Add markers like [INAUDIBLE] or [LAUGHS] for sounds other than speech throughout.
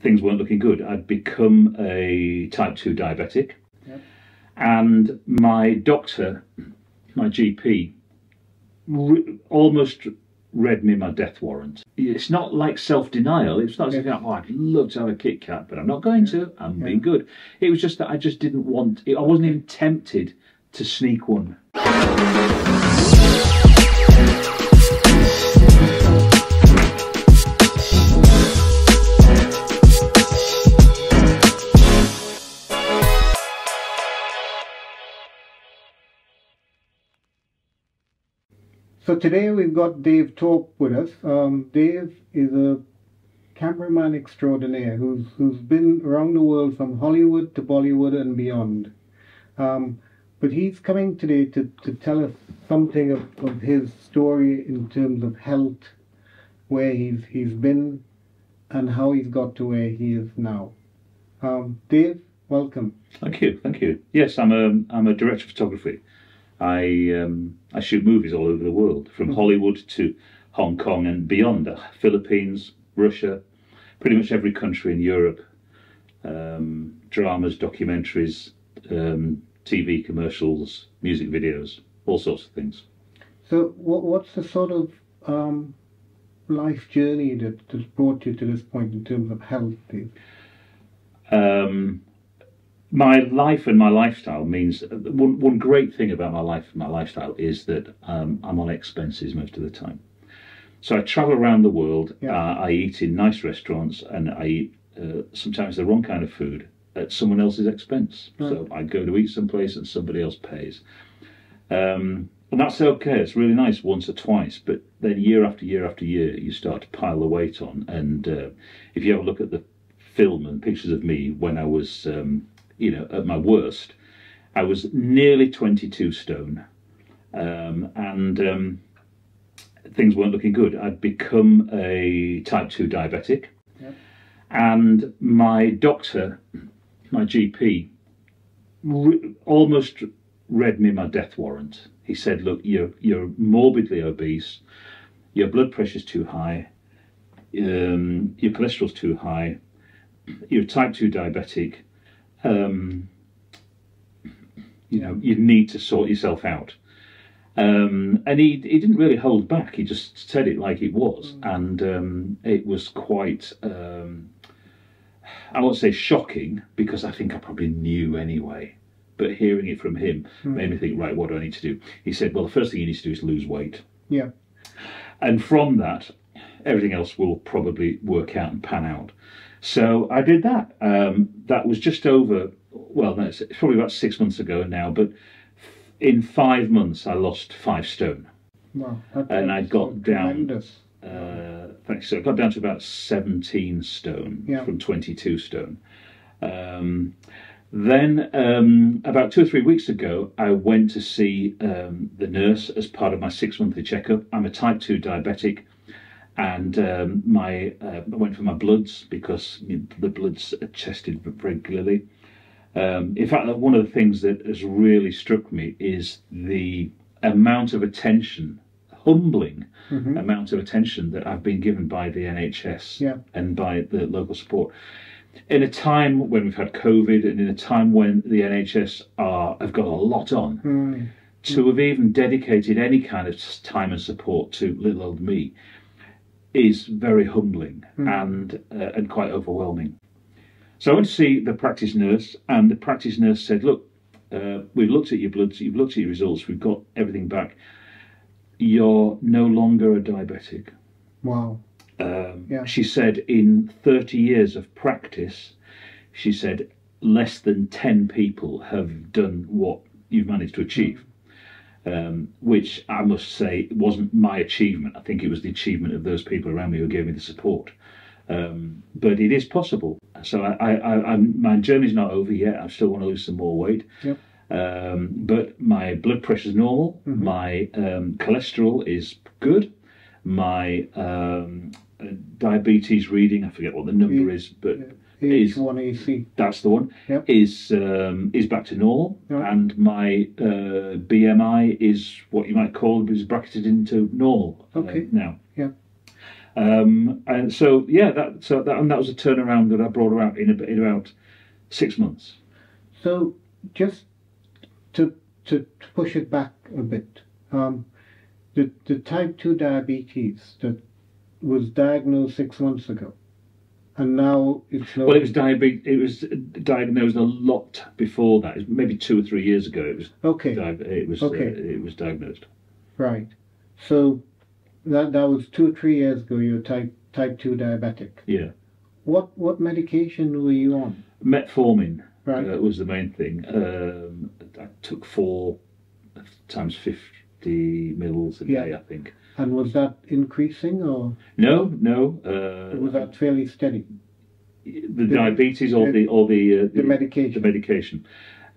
things weren't looking good. I'd become a type 2 diabetic. Yep. And my doctor, my GP, re- almost read me my death warrant. It's not like self denial. It's not if, oh, I'd love to have a Kit Kat, but I'm not going to. I'm being good. It was just that I just didn't want, I wasn't even tempted to sneak one. So today we've got Dave Thorp with us. Um, Dave is a cameraman extraordinaire who's who's been around the world from Hollywood to Bollywood and beyond. Um, but he's coming today to, to tell us something of, of his story in terms of health, where he's he's been, and how he's got to where he is now. Um, Dave, welcome. Thank you, thank you. Yes, I'm a I'm a director of photography. I um, I shoot movies all over the world, from Hollywood to Hong Kong and beyond, uh, Philippines, Russia, pretty much every country in Europe. Um, dramas, documentaries, um, TV commercials, music videos, all sorts of things. So, what, what's the sort of um, life journey that has brought you to this point in terms of health, um, my life and my lifestyle means one, one great thing about my life and my lifestyle is that um, I'm on expenses most of the time. So I travel around the world. Yeah. Uh, I eat in nice restaurants, and I eat uh, sometimes the wrong kind of food at someone else's expense. So I go to eat someplace and somebody else pays. Um, and that's okay. It's really nice once or twice, but then year after year after year, you start to pile the weight on. And uh, if you have a look at the film and pictures of me when I was, um, you know, at my worst, I was nearly 22 stone, um, and um, things weren't looking good. I'd become a type 2 diabetic, Yep. and my doctor, my GP, re- almost read me my death warrant. He said, "Look, you're you're morbidly obese, your blood pressure's too high, um, your cholesterol's too high, you're type two diabetic. Um, you know, you need to sort yourself out." Um, and he he didn't really hold back. He just said it like it was, and um, it was quite. Um, I won't say shocking because I think I probably knew anyway. But hearing it from him made me think, right, what do I need to do? He said, well, the first thing you need to do is lose weight. Yeah. And from that, everything else will probably work out and pan out. So I did that. Um, that was just over, well, no, it's probably about six months ago now, but in five months, I lost five stone. Wow. And I got down- Uh, thanks. So I got down to about 17 stone Yeah. from 22 stone. Um, then, um, about two or three weeks ago, I went to see um, the nurse as part of my six monthly checkup. I'm a type 2 diabetic, and um, my uh, I went for my bloods because the bloods are tested regularly. Um, in fact, one of the things that has really struck me is the amount of attention, humbling amount of attention that I've been given by the NHS Yeah. and by the local support. In a time when we've had COVID and in a time when the NHS are have got a lot on, Mm. to have even dedicated any kind of time and support to little old me is very humbling and uh, and quite overwhelming. So I went to see the practice nurse, and the practice nurse said, "Look, uh, we've looked at your bloods, you've looked at your results, we've got everything back. You're no longer a diabetic." Wow. Um, Yeah. She said, in 30 years of practice, she said, less than 10 people have done what you've managed to achieve. Um, which I must say wasn't my achievement. I think it was the achievement of those people around me who gave me the support. Um, but it is possible. So I, I, I, I'm, my journey's not over yet. I still want to lose some more weight. Yep. Um, but my blood pressure's normal. My um, cholesterol is good. My um, uh, diabetes reading, I forget what the number Yeah. is, but is H1AC. that's the one Yep. is um, is back to normal, Yeah. and my uh, BMI is what you might call is bracketed into normal uh, Okay. now. Yeah. Um, and so yeah, that so that and that was a turnaround that I brought about in, a, in about six months. So just to to, to push it back a bit, um, the the type two diabetes that was diagnosed six months ago, and now it's no. Well, it was diabetes. It was diagnosed a lot before that. It was maybe two or three years ago. It was okay. it was Okay. uh, it was diagnosed. Right. So that that was two or three years ago. You're type type two diabetic. Yeah, What what medication were you on? metformin Right. uh, was the main thing. Um, I took four times fifty mils a Yeah. day, I think. and was that increasing or No, no. Uh, was that fairly steady? the diabetes or the or the uh, The medication. the medication.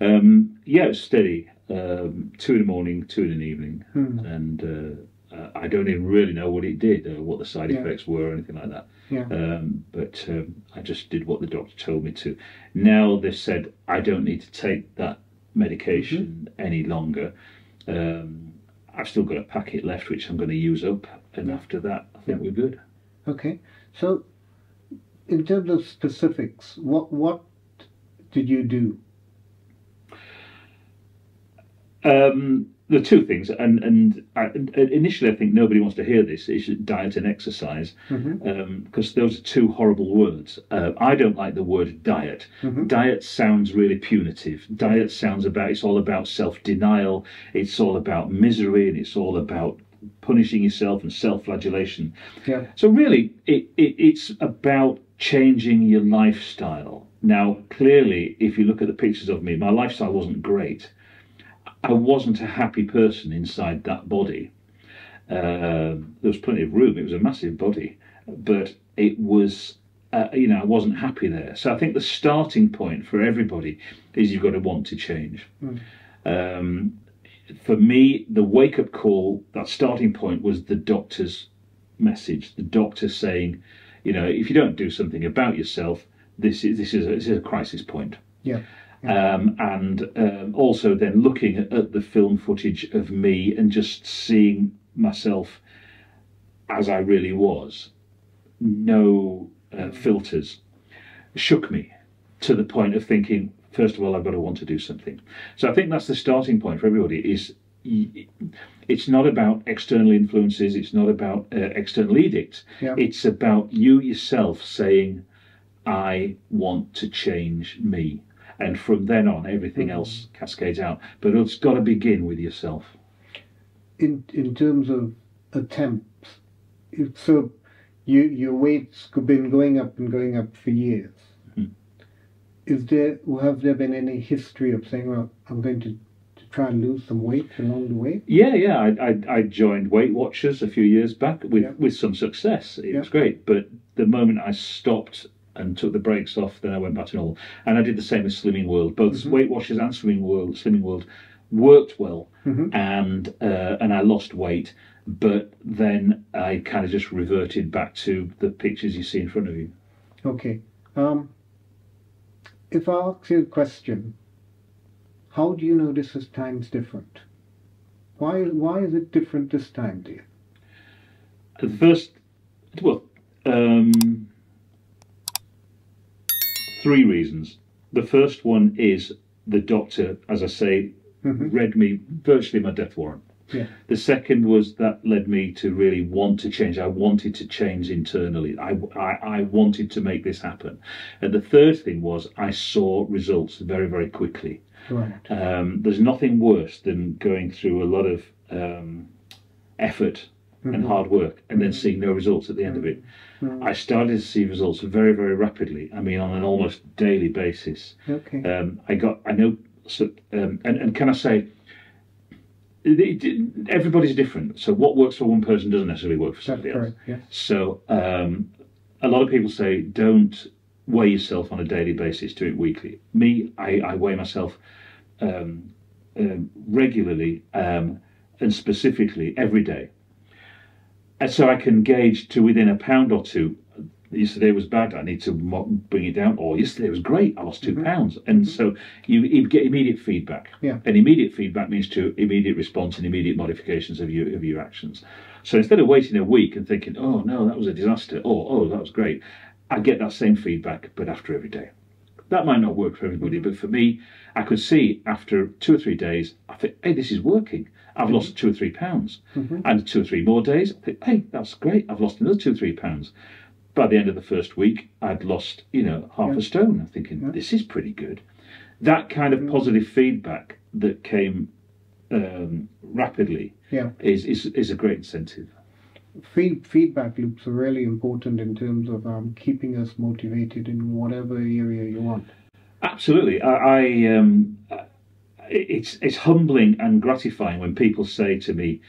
Um, yeah, it's steady. Um, two in the morning, two in the evening, Hmm. and uh, uh, I don't even really know what it did or what the side Yeah. effects were or anything like that. Yeah. Um, but um, I just did what the doctor told me to. Now they've said I don't need to take that medication Mm-hmm. any longer. Um, I've still got a packet left, which I'm going to use up, and after that, I think we're good. Okay. So, in terms of specifics, what what did you do? Um, the two things, and and I, initially I think nobody wants to hear this. Is diet and exercise, because those are two horrible words. Uh, I don't like the word diet. Mhm. Diet sounds really punitive. Diet sounds about it's all about self denial. It's all about misery, and it's all about punishing yourself and self flagellation. Yeah. So really, it, it, it's about changing your lifestyle. Now, clearly, if you look at the pictures of me, my lifestyle wasn't great. I wasn't a happy person inside that body. Um there was plenty of room. It was a massive body, but it was, uh, you know, I wasn't happy there. So I think the starting point for everybody is you've got to want to change. Um, for me, the wake up call, that starting point was the doctor's message. The doctor saying, you know, if you don't do something about yourself, this is this is a, this is a crisis point. Yeah. Um, and um, also then looking at, at the film footage of me and just seeing myself as I really was, no uh, filters, shook me to the point of thinking, first of all, I've got to want to do something. So I think that's the starting point for everybody. Is it's not about external influences. It's not about uh, external edicts. Yeah. It's about you yourself saying, I want to change me. And from then on, everything else cascades out. But it's got to begin with yourself. In in terms of attempts, so you your weight's been going up and going up for years. Mhm. Is there have there been any history of saying, well, I'm going to, to try and lose some weight along the way? Yeah, yeah. I, I, I joined Weight Watchers a few years back with, Yeah. with some success. It Yeah. was great. But the moment I stopped and took the brakes off, then I went back to normal. And I did the same with Slimming World. Both Mm-hmm. Weight Watchers and Slimming World, Slimming World worked well, Mhm. and uh, and I lost weight. But then I kind of just reverted back to the pictures you see in front of you. Okay. Um, if I ask you a question, how do you know this is times different? Why why is it different this time, dear? The first, well, um, three reasons. The first one is the doctor, as I say, Mhm. read me virtually my death warrant. Yeah. The second was that led me to really want to change. I wanted to change internally. I, I, I wanted to make this happen. And the third thing was I saw results very, very quickly. Right. Um, there's nothing worse than going through a lot of um, effort and hard work and then seeing no results at the end of it. I started to see results very, very rapidly. I mean, on an almost daily basis. Okay. Um, I got, I know, so, um, and, and can I say, it, everybody's different. So what works for one person doesn't necessarily work for That's somebody else. correct. Yes. So um, a lot of people say don't weigh yourself on a daily basis, do it weekly. Me, I, I weigh myself um, um, regularly um, and specifically every day. So I can gauge to within a pound or two. Yesterday was bad. I need to bring it down. Or yesterday was great. I lost 2 mm-hmm. pounds. And mm-hmm. so you, you get immediate feedback. Yeah. And immediate feedback means to immediate response and immediate modifications of your of your actions. So instead of waiting a week and thinking, oh no, that was a disaster, or oh, that was great, I get that same feedback, but after every day. That might not work for everybody, mm-hmm. but for me, I could see after two or three days, I think, hey, this is working. I've lost two or three pounds. And two or three more days, I think, hey, that's great. I've lost another two or three pounds. By the end of the first week, I'd lost, you know, half a stone. I'm thinking, this is pretty good. That kind of positive feedback that came um, rapidly Yeah. is, is, is a great incentive. Feed, feedback loops are really important in terms of um, keeping us motivated in whatever area you want. Absolutely. I, I um, it's it's humbling and gratifying when people say to me,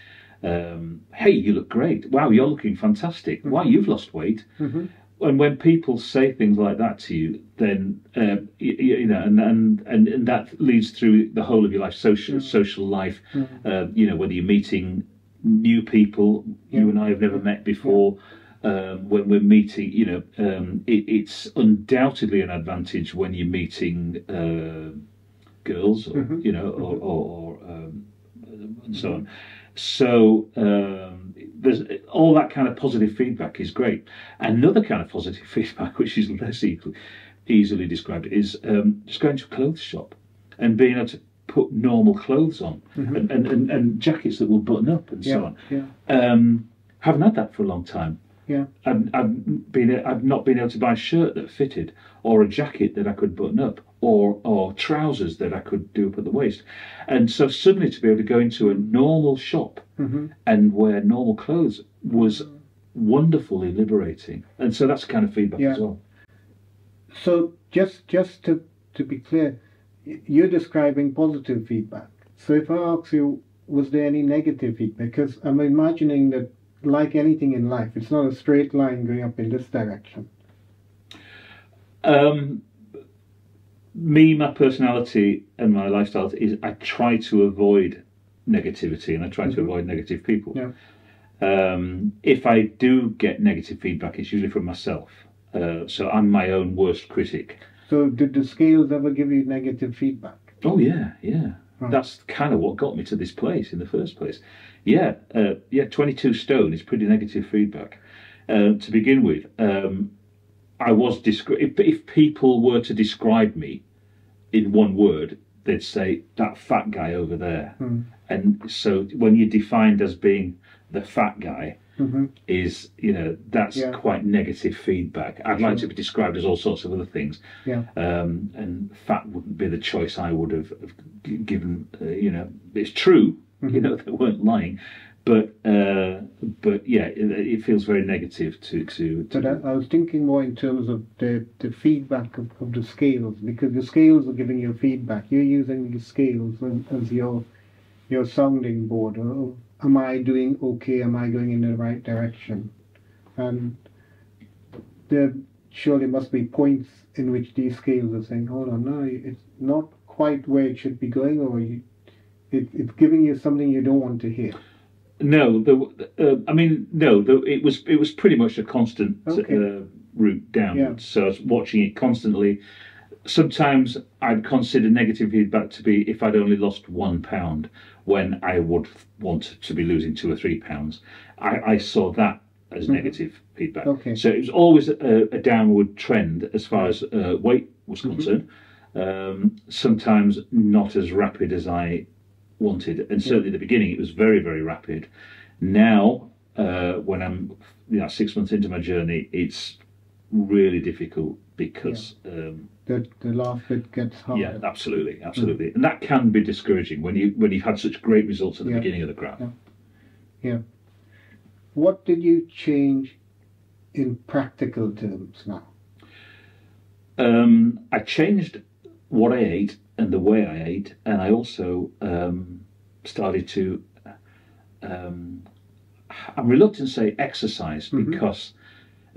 um, "Hey, you look great! Wow, you're looking fantastic! Wow, you've lost weight." Mhm. And when people say things like that to you, then um, you, you know, and, and and and that leads through the whole of your life, social social life. Um, you know, whether you're meeting new people you and I have never met before. Um, when we're meeting, you know, um, it, it's undoubtedly an advantage when you're meeting uh, girls, or, you know, or, or, or um, and so on. So um, there's all that kind of positive feedback is great. Another kind of positive [LAUGHS] feedback, which is less easily, easily described, is um, just going to a clothes shop and being able to put normal clothes on and, and, and, and jackets that will button up and so on. Yeah. Um, haven't had that for a long time. Yeah. I've, I've been I've not been able to buy a shirt that fitted, or a jacket that I could button up, or or trousers that I could do up at the waist, and so suddenly to be able to go into a normal shop Mhm. and wear normal clothes was wonderfully liberating, and so that's the kind of feedback Yeah. as well. So just just to, to be clear, you're describing positive feedback. So if I ask you, was there any negative feedback? Because I'm imagining that, like anything in life, it's not a straight line going up in this direction. Um, me, my personality, and my lifestyle is I try to avoid negativity and I try to avoid negative people. Yeah. Um, if I do get negative feedback, it's usually from myself. Uh, so I'm my own worst critic. So did the scales ever give you negative feedback? Oh yeah, yeah. Right. That's kind of what got me to this place in the first place. Yeah, uh, yeah. Twenty-two stone is pretty negative feedback uh, to begin with. Um, I was descri- if, if people were to describe me in one word, they'd say that fat guy over there. Hmm. And so when you're defined as being the fat guy, hmm is you know that's Yeah. quite negative feedback. I'd like to be described as all sorts of other things, Yeah. um, and fat wouldn't be the choice I would have, have given. Uh, you know, it's true. [LAUGHS] You know, they weren't lying, but uh, but yeah, it, it feels very negative to to. to But I, I was thinking more in terms of the, the feedback of, of the scales, because the scales are giving you feedback. You're using the scales as, your your sounding board. Or, am I doing okay? Am I going in the right direction? And there surely must be points in which these scales are saying, "Hold on, no, it's not quite where it should be going," or you, it, it's giving you something you don't want to hear. No, the, uh, I mean, no, the, it was it was pretty much a constant Okay. uh, route downwards. So I was watching it constantly. Sometimes I'd consider negative feedback to be if I'd only lost one pound when I would want to be losing two or three pounds. I, I saw that as negative feedback. Okay. So it was always a, a downward trend as far as uh, weight was concerned. Um, sometimes not as rapid as I wanted, and certainly at the beginning it was very very rapid. Now, uh, when I'm you know six months into my journey, it's really difficult because um, The the last bit gets harder. yeah, absolutely, absolutely, and that can be discouraging when you when you've had such great results at the Yeah. beginning of the graph. Yeah. What did you change in practical terms now? Um, I changed what I ate and the way I ate, and I also um, started to. Um, I'm reluctant to say exercise Mhm. because,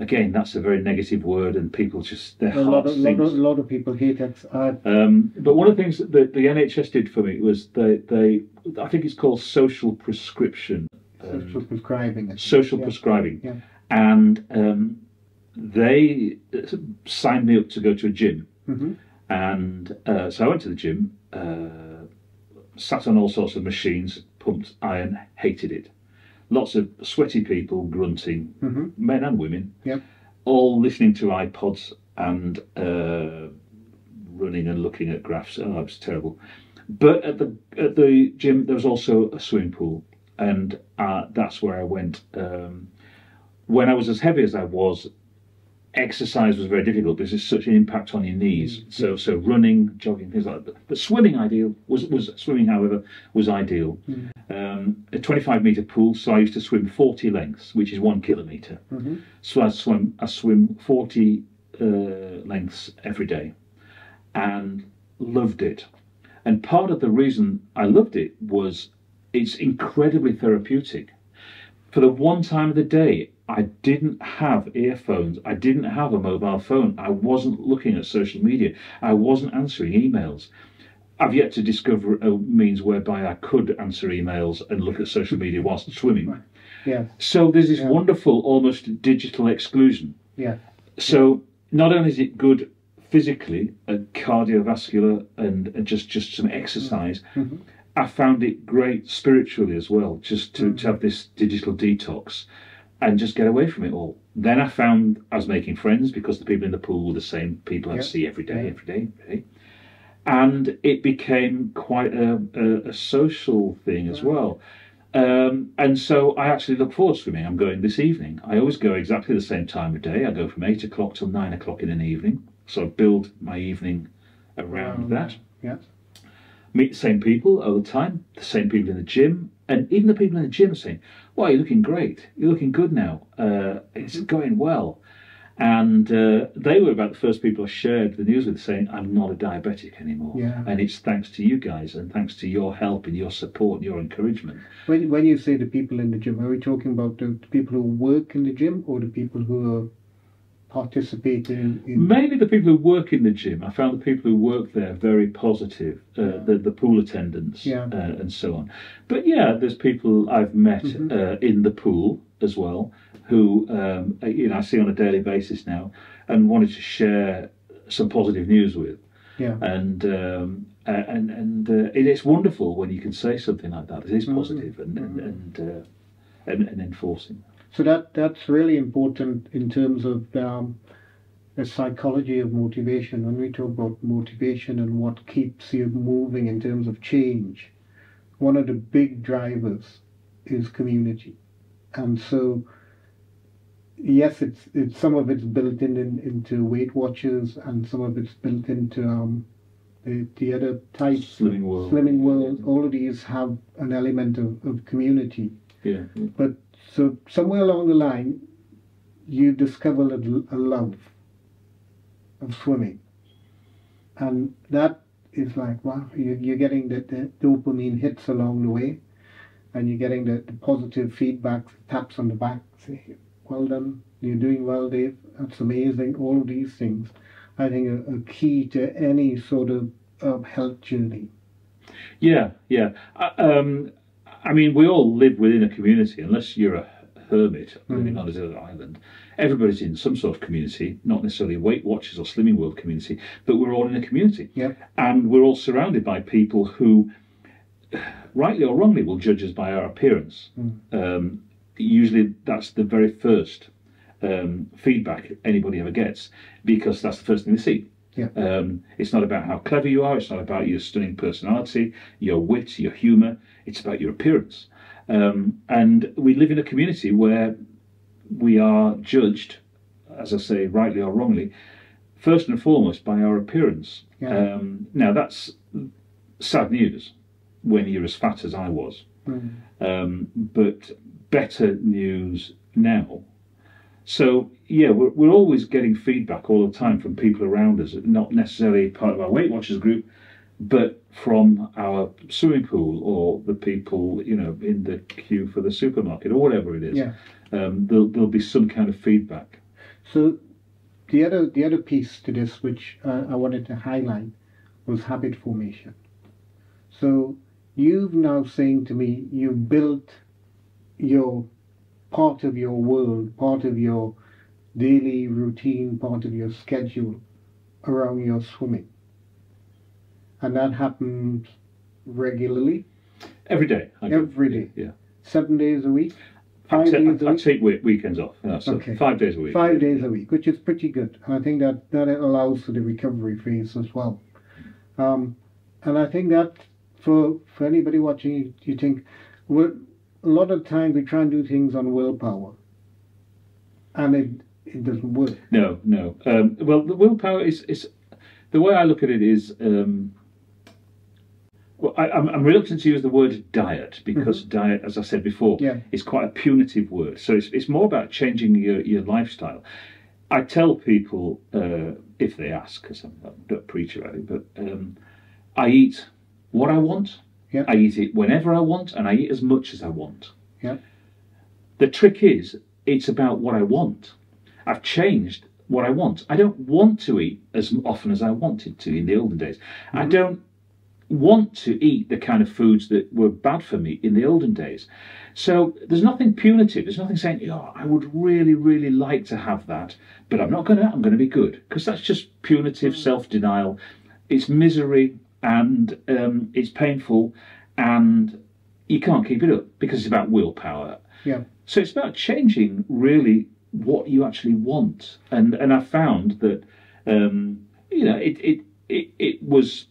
again, that's a very negative word, and people just their A lot hearts of, lot of, lot of people hate ex. Uh, Um, but one of the things that the, the NHS did for me was they, they I think it's called social prescription, social prescribing. social yeah. prescribing, Yeah. and um, they uh, signed me up to go to a gym. Mhm. And uh, so I went to the gym, uh, sat on all sorts of machines, pumped iron, hated it. lots of sweaty people grunting, Mhm. men and women, Yep. all listening to iPods and uh, running and looking at graphs. Oh, it was terrible. But at the at the gym, there was also a swimming pool, and uh, that's where I went. Um, when I was as heavy as I was, exercise was very difficult because it's such an impact on your knees. So so running, jogging, things like that. But swimming ideal was was swimming, however, was ideal. Um, a 25 meter pool, so I used to swim 40 lengths, which is one kilometer. Mhm. So I swim I swim 40 uh, lengths every day, and loved it. And part of the reason I loved it was it's incredibly therapeutic. For the one time of the day, I didn't have earphones. I didn't have a mobile phone. I wasn't looking at social media. I wasn't answering emails. I've yet to discover a means whereby I could answer emails and look at social media whilst swimming. Yes. So there's this Yeah. wonderful, almost digital exclusion. Yes. So not only is it good physically and cardiovascular and, and just just some exercise, Mhm. I found it great spiritually as well, just to, to have this digital detox and just get away from it all. Then I found I was making friends because the people in the pool were the same people I see every day, Yeah. every day, every day. And it became quite a, a, a social thing as well. Um, and so I actually look forward to swimming. I'm going this evening. I always go exactly the same time of day. I go from eight o'clock till nine o'clock in an evening. So I build my evening around Um, that. Yes. Meet the same people all the time, the same people in the gym, and even the people in the gym are saying, "Well, you're looking great. You're looking good now. Uh, it's going well." And uh, they were about the first people I shared the news with, saying, "I'm not a diabetic anymore." Yeah. And it's thanks to you guys, and thanks to your help and your support and your encouragement. When when you say the people in the gym, are we talking about the, the people who work in the gym or the people who are participating in? Mainly the people who work in the gym. I found the people who work there very positive, uh, the, the pool attendants Yeah. uh, and so on. But yeah, there's people I've met Mhm. uh, in the pool as well who um, you know I see on a daily basis now and wanted to share some positive news with. Yeah. And um, and and uh, it is wonderful when you can say something like that. It is Mhm. positive and and and, uh, and and enforcing. So that that's really important in terms of um, the psychology of motivation. When we talk about motivation and what keeps you moving in terms of change, one of the big drivers is community, and so yes, it's it's some of it's built in, in into Weight Watchers, and some of it's built into um, the the other types. Slimming World. Slimming World. All of these have an element of, of community. Yeah. But so somewhere along the line, you discover a, a love of swimming, and that is like wow, you, you're getting the, the dopamine hits along the way, and you're getting the, the positive feedback, taps on the back, say, "Well done, you're doing well, Dave. That's amazing." All of these things, I think, are, are key to any sort of uh, health journey. Yeah, yeah. Uh, Um, I mean, we all live within a community, unless you're a hermit living Mm. on a desert island. Everybody's in some sort of community, not necessarily Weight Watchers or Slimming World community, but we're all in a community. Yeah. And we're all surrounded by people who, rightly or wrongly, will judge us by our appearance. Mm. Um, usually, that's the very first um, feedback anybody ever gets, because that's the first thing they see. Yeah. Um, it's not about how clever you are. It's not about your stunning personality, your wit, your humour. It's about your appearance. Um, and we live in a community where we are judged, as I say, rightly or wrongly, first and foremost by our appearance. Yeah. Um, now that's sad news when you're as fat as I was, Mm. um, but better news now. So yeah, we're, we're always getting feedback all the time from people around us, not necessarily part of our Weight Watchers group, but from our swimming pool or the people you know in the queue for the supermarket or whatever it is. Yeah. Um, there'll, there'll be some kind of feedback. So the other the other piece to this, which uh, I wanted to highlight, was habit formation. So you've now saying to me you've built your part of your world, part of your daily routine, part of your schedule around your swimming, and that happens regularly, Every day. I Every day. Yeah. seven days a week. Five I, days a I take we- weekends off. Yeah, so Okay. five days a week. Five days a week, which is pretty good. And I think that, that allows for the recovery phase as well. Um, and I think that for for anybody watching, you, you think, well, a lot of times we try and do things on willpower, and it it doesn't work. No, no. Um, well, the willpower is is the way I look at it is. Um, well, I, I'm, I'm reluctant to use the word diet because diet, as I said before, Yeah. is quite a punitive word. So it's, it's more about changing your, your lifestyle. I tell people uh, if they ask, because I'm, not a preacher at it, but um, I eat what I want. Yeah. I eat it whenever I want, and I eat as much as I want. Yeah. The trick is, it's about what I want. I've changed what I want. I don't want to eat as often as I wanted to in the olden days. I mm-hmm. don't want to eat the kind of foods that were bad for me in the olden days. So there's nothing punitive. There's nothing saying, oh, I would really, really like to have that, but I'm not going to. I'm going to be good. Because that's just punitive mm. self denial. It's misery and um, it's painful and you can't keep it up because it's about willpower. Yeah. So it's about changing really what you actually want. And and I found that um, you know it it it, it was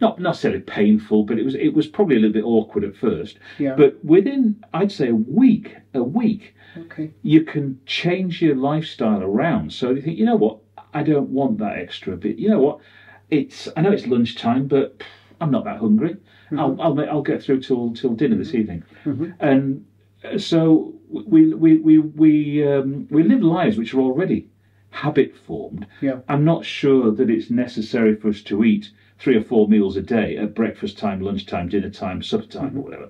not necessarily painful, but it was it was probably a little bit awkward at first. Yeah. But within I'd say a week, a week, Okay. you can change your lifestyle around. So you think, you know what, I don't want that extra bit. You know what, it's I know it's lunchtime, but I'm not that hungry. I'll I'll I'll get through till till dinner this evening, Mhm. and uh, so we we we we um, we live lives which are already habit formed. Yeah. I'm not sure that it's necessary for us to eat three or four meals a day at breakfast time, lunchtime, dinner time, supper time, or whatever.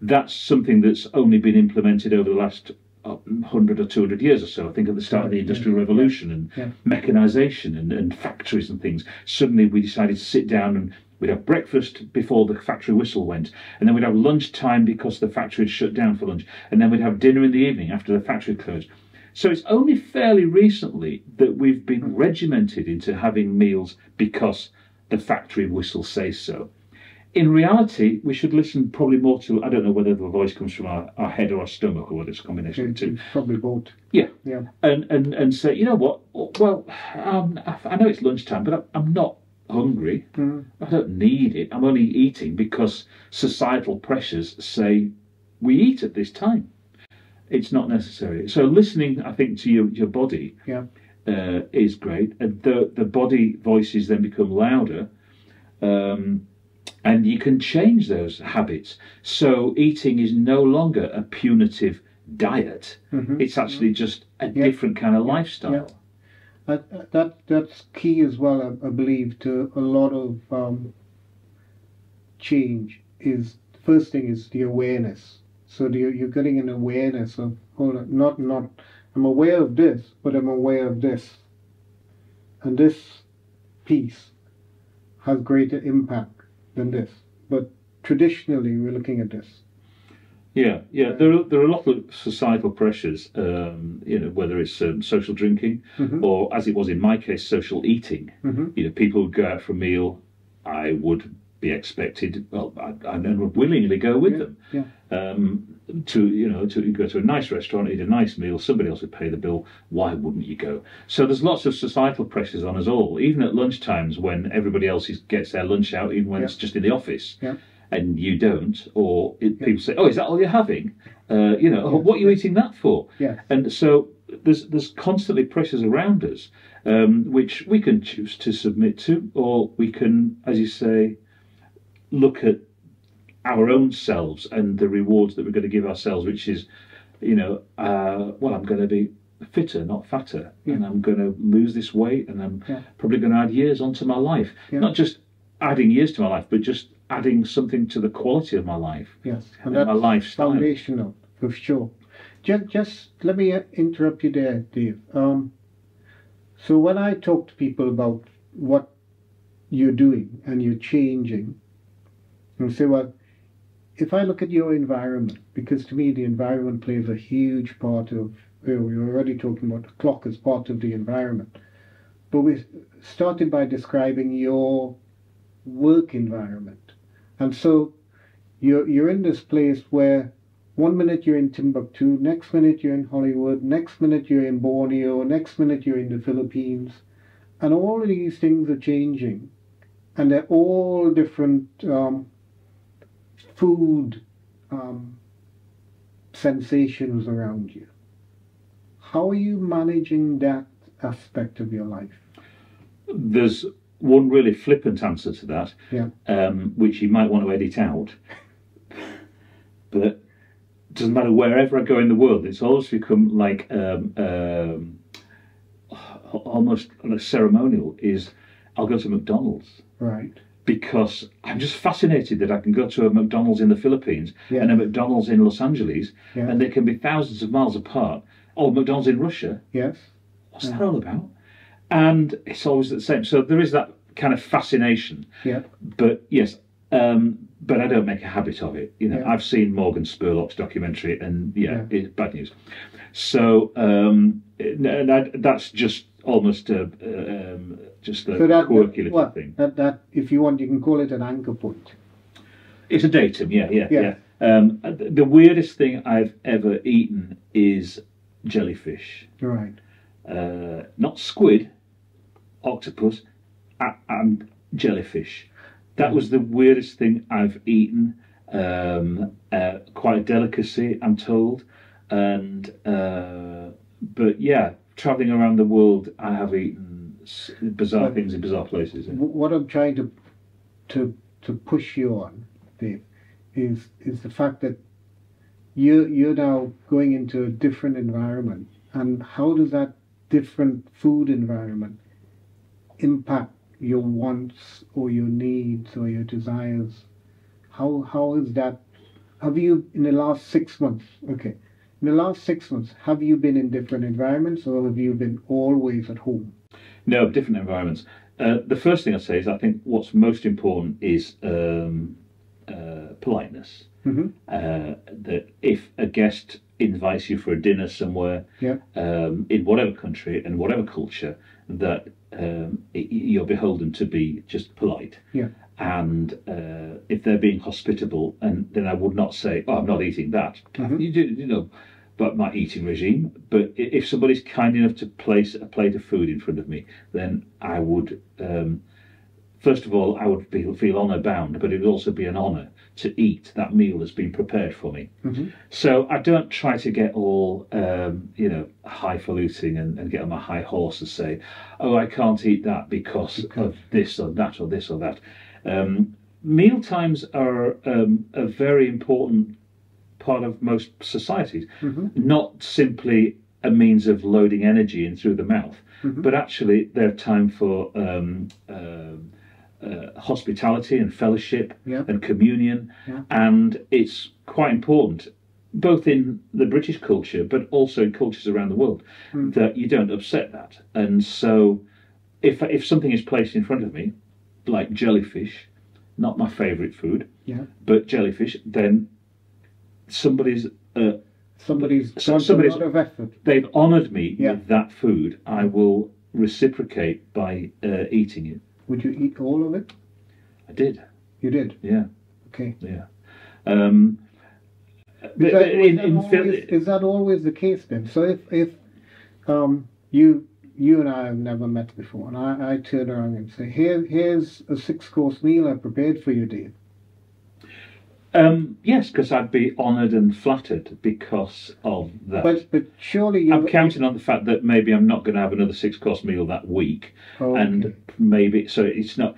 That's something that's only been implemented over the last Uh, 100 or 200 years or so. I think at the start of the Industrial Revolution and Yeah. mechanization and, and factories and things, suddenly we decided to sit down and we'd have breakfast before the factory whistle went, and then we'd have lunch time because the factory had shut down for lunch, and then we'd have dinner in the evening after the factory closed. So it's only fairly recently that we've been hmm. regimented into having meals because the factory whistle says so. In reality, we should listen probably more to, I don't know whether the voice comes from our, our head or our stomach or whether it's a combination of two. Probably both. Yeah. Yeah. And, and, and say, you know what, well, um, I know it's lunchtime, but I'm- I'm not hungry. Mm. I don't need it. I'm only eating because societal pressures say we eat at this time. It's not necessary. So listening, I think, to your, your body Yeah. uh, is great. And the, the body voices then become louder. Um, and you can change those habits. So eating is no longer a punitive diet. Mhm. It's actually just a Yeah. different kind of lifestyle. Yeah. Uh, that that's key as well, I, I believe, to a lot of um, change. Is first thing is the awareness. So the, you're getting an awareness of hold on, not not I'm aware of this, but I'm aware of this, and this piece has greater impact than this. But traditionally, we're looking at this. Yeah, yeah. There are there are a lot of societal pressures. Um, you know, whether it's um, social drinking Mhm. or, as it was in my case, social eating. Mhm. You know, people would go out for a meal. I would be expected. Well, I, I would willingly go with Yeah, them. yeah. Um, to you know, to go to a nice restaurant, eat a nice meal. Somebody else would pay the bill. Why wouldn't you go? So there's lots of societal pressures on us all, even at lunch times when everybody else is, gets their lunch out, even when Yeah. it's just in the office Yeah. and you don't, or it, Yeah. people say, "Oh, is that all you're having?" Uh, you know, "Oh, what are you eating that for? Yeah. And so there's there's constantly pressures around us, um, which we can choose to submit to, or we can, as you say, look at our own selves and the rewards that we're going to give ourselves, which is, you know, uh, well, I'm going to be fitter, not fatter, and I'm going to lose this weight, and I'm Yeah. probably going to add years onto my life. Yeah. Not just adding years to my life, but just adding something to the quality of my life Yes, and and my lifestyle. foundational for sure. Just, just let me uh, interrupt you there, Dave. Um, so when I talk to people about what you're doing and you're changing, and say, well, if I look at your environment, because to me the environment plays a huge part of. We were already talking about the clock as part of the environment, but we started by describing your work environment, and so you're you're in this place where one minute you're in Timbuktu, next minute you're in Hollywood, next minute you're in Borneo, next minute you're in the Philippines. And all of these things are changing. And they're all different um, food um, sensations around you. How are you managing that aspect of your life? There's one really flippant answer to that, Yeah. um, which you might want to edit out. [LAUGHS] But it doesn't matter wherever I go in the world, it's always become like um, um, almost ceremonial. Is I'll go to McDonald's Right. Because I'm just fascinated that I can go to a McDonald's in the Philippines Yeah. and a McDonald's in Los Angeles, Yeah. and they can be thousands of miles apart. Or McDonald's in Russia, Yes. what's that all about? And it's always the same. So there is that kind of fascination. Yeah. But yes, um, but I don't make a habit of it. You know, Yeah. I've seen Morgan Spurlock's documentary, and yeah, Yeah. it's bad news. So um, and I, that's just almost a, um, just a So that, quirky little well, thing. that that if you want, you can call it an anchor point. It's a datum, yeah, yeah, Yeah. yeah. Um, the weirdest thing I've ever eaten is jellyfish. Right. uh, not squid, octopus, and jellyfish. That was the weirdest thing I've eaten. Um, uh, quite a delicacy, I'm told. And uh, but yeah, traveling around the world, I have eaten bizarre But- things in bizarre places. W- What I'm trying to to to push you on, Dave, is is the fact that you you're now going into a different environment, and how does that different food environment impact your wants or your needs or your desires? How how is that? Have you in the last six months? Okay, in the last six months, have you been in different environments, or have you been always at home? No, different environments. Uh, the first thing I'd say is I think what's most important is um, uh, politeness. hmm uh, that if a guest invites you for a dinner somewhere Yeah. um, in whatever country and whatever culture, that um, i you're beholden to be just polite. Yeah. And uh, if they're being hospitable, and then I would not say, "Oh, I'm not eating that." Mhm. You do, you know, my eating regime. But if somebody's kind enough to place a plate of food in front of me, then I would. Um, First of all, I would feel, feel honour bound, but it would also be an honour to eat that meal that's been prepared for me. hmm So I don't try to get all, um, you know, highfalutin and, and get on my high horse and say, oh, I can't eat that because of this or that or this or that. Um, meal times are um, a very important part of most societies, hmm not simply a means of loading energy in through the mouth, Mhm. but actually they're time for um, um uh, hospitality and fellowship Yeah. and communion, Yeah. and it's quite important, both in the British culture but also in cultures around the world, Mm. that you don't upset that. And so, if if something is placed in front of me, like jellyfish, not my favourite food, Yeah. but jellyfish, then somebody's uh, Somebody's So- gone a somebody's- lot of effort. they've honoured me Yeah. with that food, I will reciprocate by uh, eating it. Would you eat all of it? I did, You did. yeah, Okay. yeah. Um, Is but that, in, that in always, is that always the case then? So if if um, you you and I have never met before, and I, I turn around and say, here here's a six course meal I prepared for you, Dave. Um, yes, because I'd be honoured and flattered because of that. But but surely you I'm counting on the fact that maybe I'm not going to have another six course meal that week, Oh, and okay. maybe so it's not.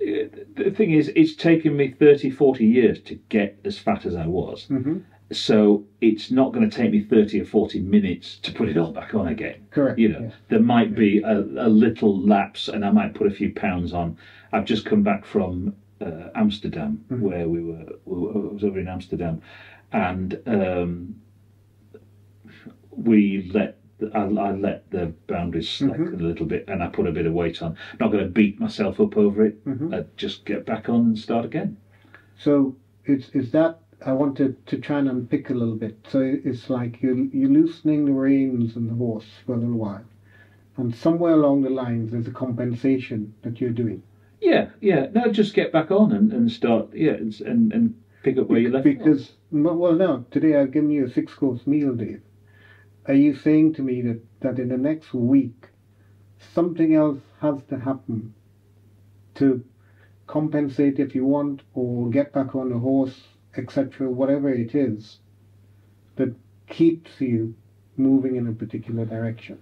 uh, The thing is, it's taken me 30, 40 years to get as fat as I was. Mhm. So it's not going to take me 30 or 40 minutes to put it all back on again. correct. You know, there might be a, a little lapse and I might put a few pounds on. I've just come back from uh, Amsterdam Mhm. where we were, we I was over in Amsterdam and um, we let, I, I let the boundaries slack Mhm. a little bit and I put a bit of weight on. Not going to beat myself up over it. Mhm. i just get back on and start again. So it's is that I wanted to try and unpick a little bit. So it's like you you're loosening the reins on the horse for a little while, and somewhere along the lines there's a compensation that you're doing. Yeah, yeah. No, just get back on and, and start. Yeah, and and, and Pick up where you left off. Because, well, no, today I've given you a six course meal, Dave. Are you saying to me that, that in the next week something else has to happen to compensate if you want or get back on the horse, etc., whatever it is, that keeps you moving in a particular direction?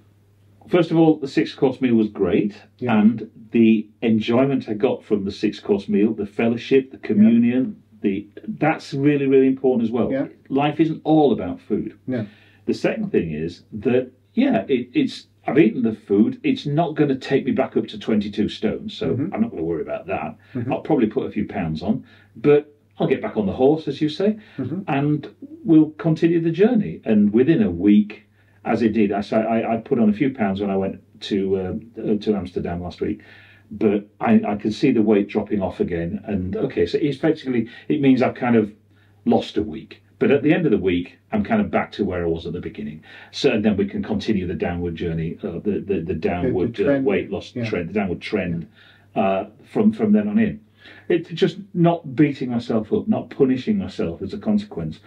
First of all, the six course meal was great, Yeah. and the enjoyment I got from the six course meal, the fellowship, the communion, the that's really really important as well. Yeah. Life isn't all about food. No. The second thing is that yeah, it, it's I've eaten the food. It's not going to take me back up to 22 stone, so Mhm. I'm not going to worry about that. Mhm. I'll probably put a few pounds on, but I'll get back on the horse, as you say, Mhm. and we'll continue the journey. And within a week, as it did, I I, I put on a few pounds when I went to uh, to Amsterdam last week, but I, I could see the weight dropping off again. And okay, so effectively it means I've kind of lost a week. But at the end of the week, I'm kind of back to where I was at the beginning. So and then we can continue the downward journey, uh, the, the the downward uh, trend, weight loss yeah. trend, the downward trend uh, from from then on in. It's just not beating myself up, not punishing myself as a consequence,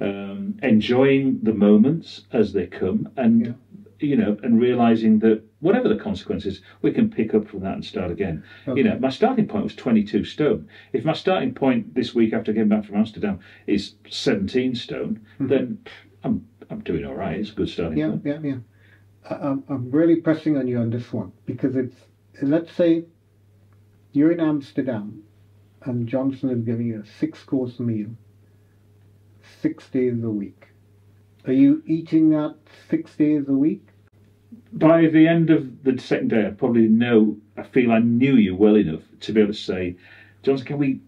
um, enjoying the moments as they come, and Yeah. you know, and realizing that whatever the consequences, we can pick up from that and start again. You know, my starting point was 22 stone. If my starting point this week after getting back from Amsterdam is 17 stone, then I'm I'm doing all right. It's a good starting Yeah, point. yeah, yeah. I- I'm, I'm really pressing on you on this one because it's, let's say you're in Amsterdam and Johnson is giving you a six course meal six days a week. Are you eating that six days a week? By the end of the second day, I probably know. I feel I knew you well enough to be able to say, Johnson, can we,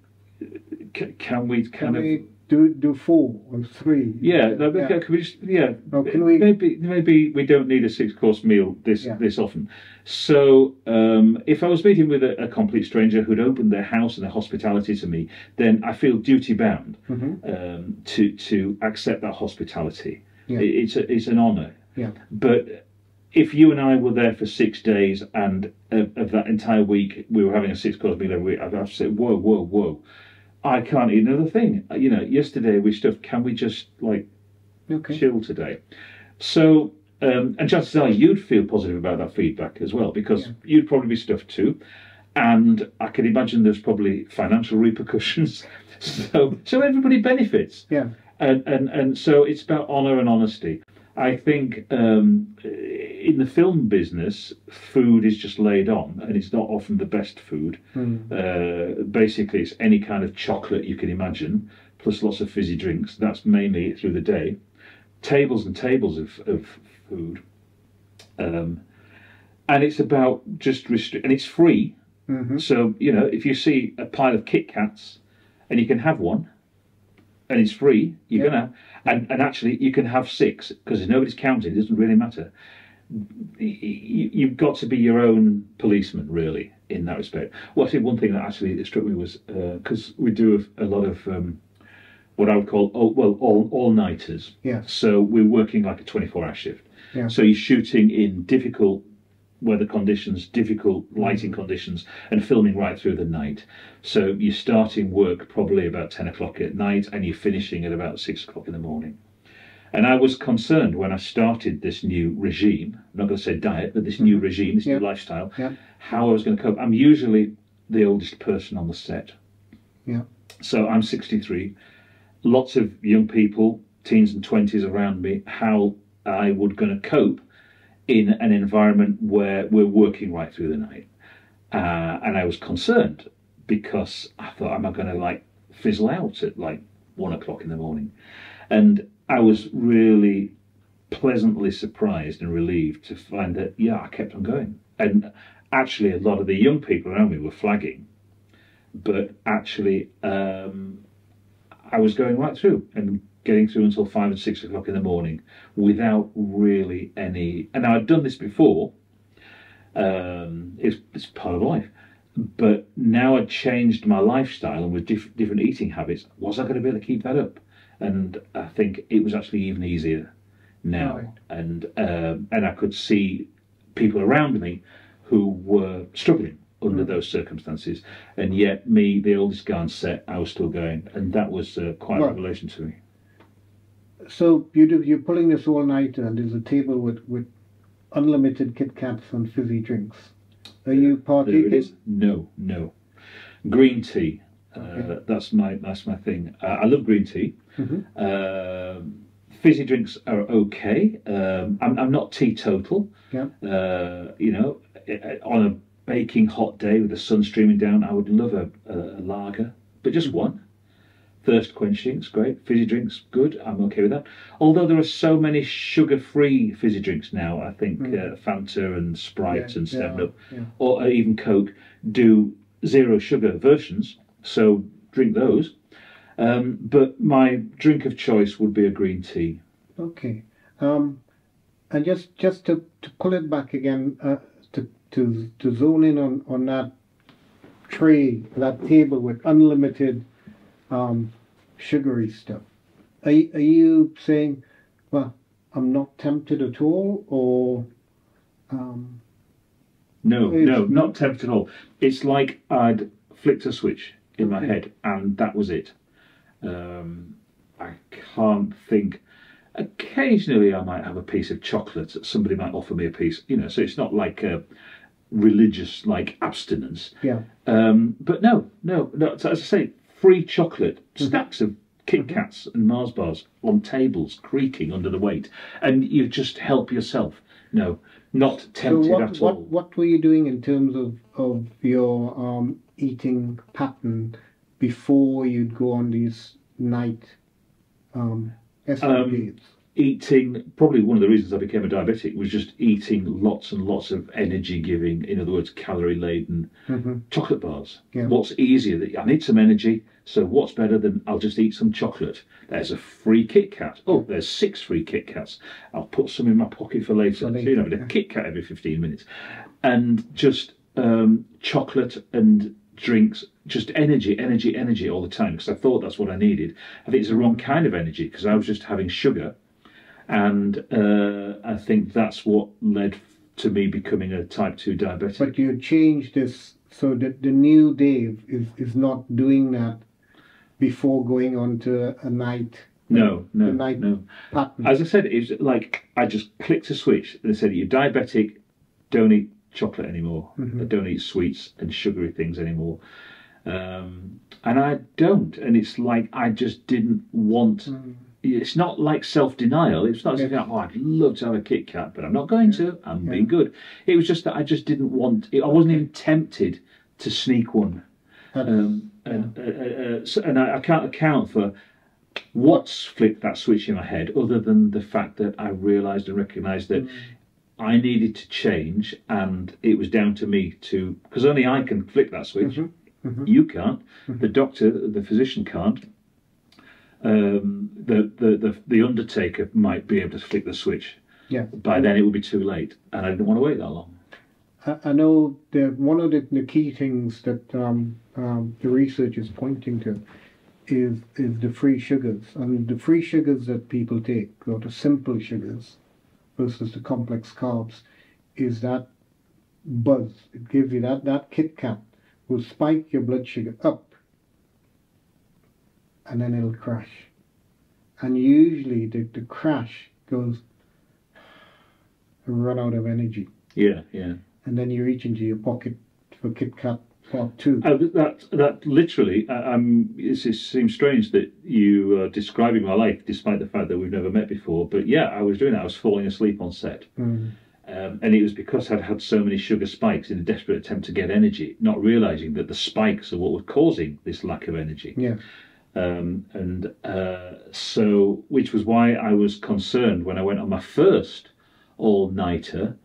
can, can we Can kind of we do do four or three? Yeah, no, Yeah. can we just yeah? Or can we- Maybe maybe we don't need a six course meal this Yeah. this often. So um, if I was meeting with a, a complete stranger who'd opened their house and their hospitality to me, then I feel duty bound Mhm. um, to to accept that hospitality. Yeah. It- it's a, it's an honour. Yeah. But if you and I were there for six days and of, of that entire week we were having a six course meal every week, I'd have to say, whoa, whoa, whoa. I can't eat another thing. You know, yesterday we stuffed. Can we just like Okay. chill today. So, um, and chances are you'd feel positive about that feedback as well because Yeah. you'd probably be stuffed too. And I can imagine there's probably financial repercussions. [LAUGHS] so, so everybody benefits. Yeah. And, and, and so it's about honour and honesty. I think um, in the film business, food is just laid on, and it's not often the best food. Mm. Uh, basically, it's any kind of chocolate you can imagine, plus lots of fizzy drinks. That's mainly through the day. Tables and tables of, of food. Um, and it's about just restrict, and it's free. hmm So, you know, if you see a pile of Kit Kats and you can have one and it's free, you're Yeah. gonna, and, and actually you can have six because if nobody's counting, it doesn't really matter. You've got to be your own policeman, really, in that respect. Well, I think one thing that actually struck me was because we do a, a lot of um, what I would call, all, well, all, all nighters. Yeah. So we're working like a 24 hour shift. Yeah. So you're shooting in difficult weather conditions, difficult lighting conditions, and filming right through the night. So you're starting work probably about 10 o'clock at night and you're finishing at about 6 o'clock in the morning. And I was concerned when I started this new regime, I'm not going to say diet, but this new mm-hmm. regime, this Yeah. new lifestyle, Yeah. how I was going to cope. I'm usually the oldest person on the set. Yeah. So I'm 63. Lots of young people, teens and 20s around me, how I would going to cope in an environment where we're working right through the night. Uh, and I was concerned because I thought, am I going to like fizzle out at like one o'clock in the morning? And I was really pleasantly surprised and relieved to find that, yeah, I kept on going. And actually, a lot of the young people around me were flagging, but actually, um, I was going right through and getting through until five and six o'clock in the morning without really any. And I'd done this before. Um, it's, it's part of life. But now I'd changed my lifestyle and with diff- different eating habits, was I going to be able to keep that up? And I think it was actually even easier now. Right. And um, and I could see people around me who were struggling under those circumstances. And yet, me, the oldest guy on set, I was still going, and that was uh, quite a revelation to me. So do, you're pulling this all night, and there's a table with, with unlimited Kit Kats and fizzy drinks. Are you There it partaking? No, no. Green tea. Uh, That's my that's my thing. Uh, I love green tea. Mhm. Um, fizzy drinks are okay. Um, I'm, I'm not teetotal. Yeah. Uh, you know, on a baking hot day with the sun streaming down, I would love a, a, a lager, but just one. Thirst quenching, it's great. Fizzy drinks, good. I'm okay with that. Although there are so many sugar-free fizzy drinks now, I think uh, Fanta and Sprite Yeah, and Seven Up, yeah. or even Coke, do zero sugar versions. So drink those. Um, but my drink of choice would be a green tea. Okay. Um, and just just to, to pull it back again, uh, to, to to zone in on, on that tray, that table with unlimited um, sugary stuff. Are, are you saying, well, I'm not tempted at all, or um, No, no, not tempted at all. It's like I'd flicked a switch in my head, and that was it. Um, I can't think. Occasionally, I might have a piece of chocolate. Somebody might offer me a piece, you know. So it's not like a religious like abstinence. yeah, Um, but no, no, no. So as I say, free chocolate, Mm-hmm. stacks of Kit Kats and Mars bars on tables, creaking under the weight, and you just help yourself. No, not So tempted what, at what all. what were you doing in terms of of your um, eating pattern before you'd go on these night um, escapades? Eating probably one of the reasons I became a diabetic was just eating lots and lots of energy giving, in other words, calorie laden Mhm. chocolate bars. Yeah. What's easier? That I need some energy, so what's better than I'll just eat some chocolate? There's a free Kit Kat. Oh, there's six free Kit Kats. I'll put some in my pocket for later. For So, you know, a. Kit Kat every 15 minutes. And just um, chocolate and drinks, just energy, energy, energy all the time because I thought that's what I needed. I think it's the wrong kind of energy because I was just having sugar and uh, I think that's what led to me becoming a type 2 diabetic. But you changed this so that the new Dave is, is not doing that before going on to a night no, no, night no. pattern. As I said, it's like I just clicked a switch and said, You're diabetic, don't eat chocolate anymore, Mm-hmm. don't eat sweets and sugary things anymore. Um, and I don't. And it's like I just didn't want. Mm. It's not like self denial. It's not something like, oh, I'd love to have a Kit Kat, but I'm not going to. I'm being good. It was just that I just didn't want. I wasn't even tempted to sneak one. Um, and, uh, uh, uh, so, and I, I can't account for what's flicked that switch in my head other than the fact that I realised and recognised that I needed to change and it was down to me to because only I can flick that switch. You can't. The doctor, the physician can't. Um, the, the the the undertaker might be able to flick the switch. yeah. By then it will be too late, and I didn't want to wait that long. I, I know that one of the, the key things that um, um, the research is pointing to is is the free sugars and the free sugars that people take, or the simple sugars versus the complex carbs, is that buzz. It gives you that that Kit Kat will spike your blood sugar up, and then it'll crash. And usually the, the crash goes and run out of energy Yeah, yeah. and then you reach into your pocket for Kit Kat Part Two. Uh, that that literally, uh, um, it seems strange that you are describing my life, despite the fact that we've never met before. But yeah, I was doing that. I was falling asleep on set, Mm. um, and it was because I'd had so many sugar spikes in a desperate attempt to get energy, not realizing that the spikes are what were causing this lack of energy. Yeah, Um, and uh, so, which was why I was concerned when I went on my first all nighter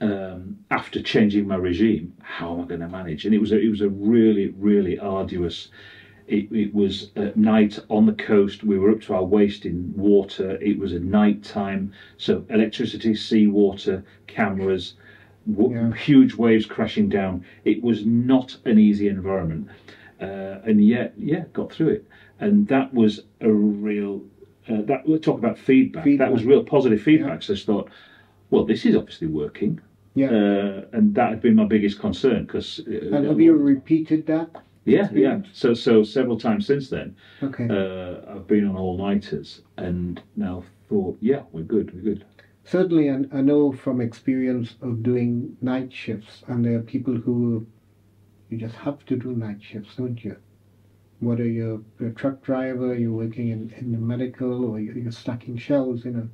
um, after changing my regime. How am I going to manage? And it was a, it was a really really arduous. It, it was at night on the coast. We were up to our waist in water. It was a night time, so electricity, seawater, cameras, w- Yeah. huge waves crashing down. It was not an easy environment, uh, and yet, yeah, got through it. And that was a real. Uh, that we'll talk about feedback. That was real positive feedback. So I just thought, well, this is obviously working. Yeah. Uh, and that had been my biggest concern because. and have you repeated that? Yeah, yeah. So, so several times since then, Okay. uh, I've been on all nighters, and now thought, yeah, we're good, we're good. Certainly, and I know from experience of doing night shifts, and there are people who you just have to do night shifts, don't you? Whether you're a truck driver, you're working in, in the medical, or you're, stacking shelves in a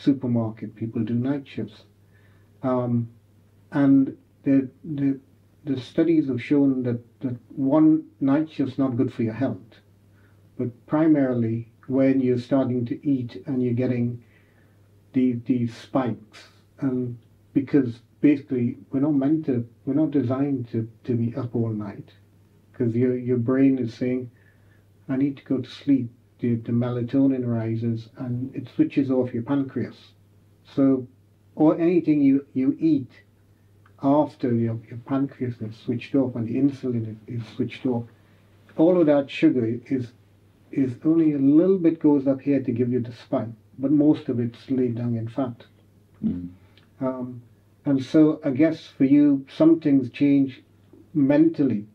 supermarket, people do night shifts. Um, and the, the, the studies have shown that, that one night shift's not good for your health, but primarily when you're starting to eat and you're getting the, these spikes and because basically we're not meant to we're not designed to, to be up all night because your your brain is saying I need to go to sleep the, the melatonin rises and it switches off your pancreas so or anything you, you eat after your, your pancreas is switched off and the insulin is, is switched off all of that sugar is is only a little bit goes up here to give you the spike but most of it's laid down in fat. Mm. Um, and so I guess for you, some things change mentally,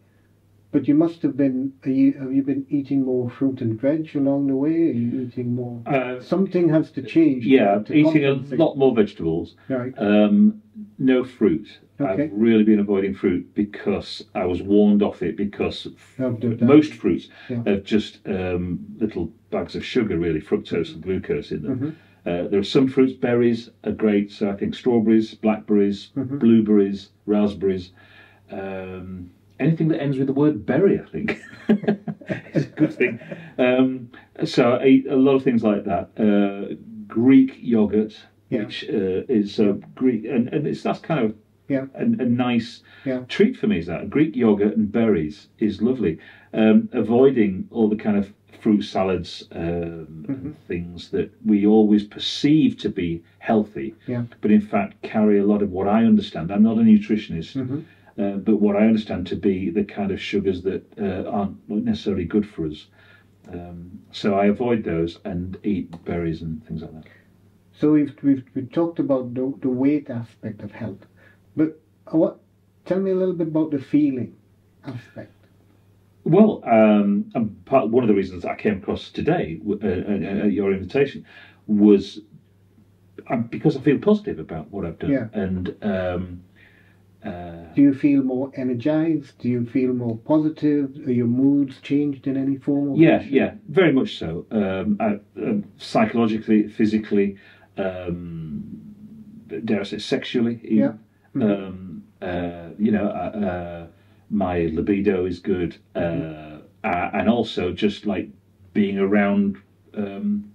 but you must have been, are you, have you been eating more fruit and veg along the way? Are you eating more? Uh, Something has to change. yeah, to eating a lot more vegetables. Right. Um, no fruit. Okay. I've really been avoiding fruit because I was warned off it because most fruits Yeah. have just um, little bags of sugar, really, fructose and glucose in them. Mhm. Uh, there are some fruits, berries are great. So I think strawberries, blackberries, Mhm. blueberries, raspberries, um, anything that ends with the word berry, I think, [LAUGHS] is a good thing. Um, so I eat a lot of things like that. Uh, Greek yogurt, Yeah. which uh, is uh, Greek, and, and it's that's kind of Yeah. a, a nice Yeah. treat for me. Is that Greek yogurt and berries is lovely. Um, avoiding all the kind of fruit salads um, and things that we always perceive to be healthy, Yeah. but in fact carry a lot of what I understand. I'm not a nutritionist. Mhm. Uh, but what I understand to be the kind of sugars that uh, aren't necessarily good for us. Um, so I avoid those and eat berries and things like that. So we've, we've, we've talked about the, the weight aspect of health, but uh, what? Tell me a little bit about the feeling aspect. Well, um, and part, one of the reasons I came across today uh, uh, at your invitation was um, because I feel positive about what I've done. Yeah. And um, uh, Do you feel more energized? Do you feel more positive? Are your moods changed in any form? Or yeah, fashion? yeah, very much so. Um, I, um, psychologically, physically, um, dare I say, sexually. even. Um, uh, you know, uh, uh, my libido is good, uh, uh, and also just like being around um,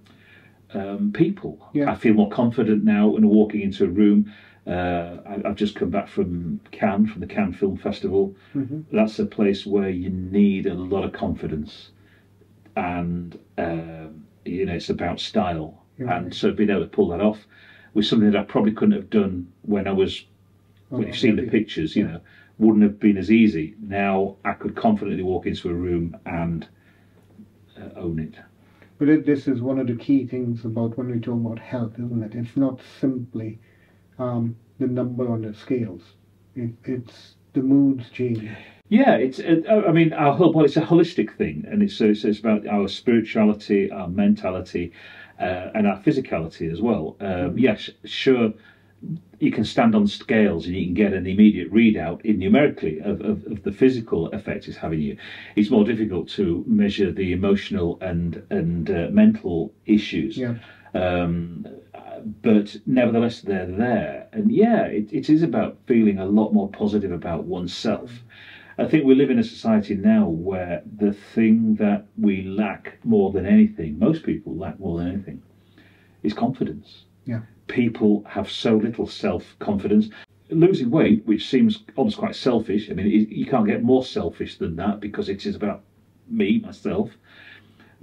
um, people. Yeah. I feel more confident now when walking into a room. Uh, I, I've just come back from Cannes, from the Cannes Film Festival. Mhm. That's a place where you need a lot of confidence, and um, you know it's about style. Yeah. And so being able to pull that off was something that I probably couldn't have done when I was Oh, when you've seen the pictures, you know, wouldn't have been as easy. Now I could confidently walk into a room and uh, own it. But it, this is one of the key things about when we talk about health, isn't it? It's not simply um, the number on the scales. It, it's the moods change. Yeah, it's. Uh, I mean, our whole well, it's a holistic thing, and it's it's, it's about our spirituality, our mentality, uh, and our physicality as well. Um, yes, sure, you can stand on scales and you can get an immediate readout in numerically of, of, of the physical effect it's having you. It's more difficult to measure the emotional and and uh, mental issues. Yeah. Um, but nevertheless, they're there. And yeah, it, it is about feeling a lot more positive about oneself. I think we live in a society now where the thing that we lack more than anything, most people lack more than anything, is confidence. Yeah. People have so little self confidence. Losing weight, which seems almost quite selfish, I mean, it, you can't get more selfish than that because it is about me, myself.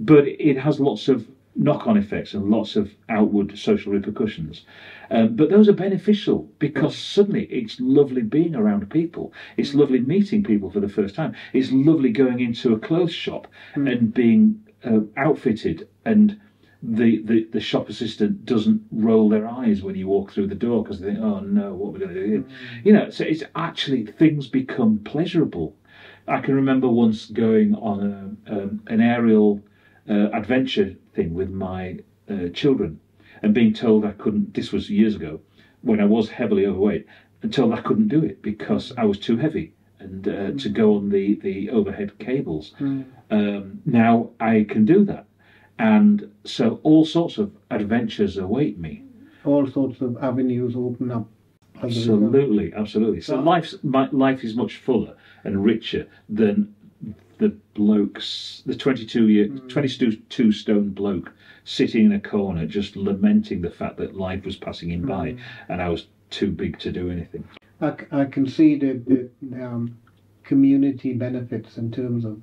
But it has lots of knock on effects and lots of outward social repercussions. Um, but those are beneficial because suddenly it's lovely being around people. It's lovely meeting people for the first time. It's lovely going into a clothes shop and being uh, outfitted and the, the, the shop assistant doesn't roll their eyes when you walk through the door because they think, oh no, what are we going to do here? You know, so it's actually things become pleasurable. I can remember once going on a, um, an aerial uh, adventure thing with my uh, children and being told I couldn't. This was years ago when I was heavily overweight, and told I couldn't do it because I was too heavy and uh, to go on the the overhead cables. Um, now I can do that, and so all sorts of adventures await me. All sorts of avenues open up. as a result. Absolutely, absolutely. So life's my, life is much fuller and richer than the blokes, the 22 year, 22 stone bloke sitting in a corner just lamenting the fact that life was passing him by and I was too big to do anything. I, can see the, the um, community benefits in terms of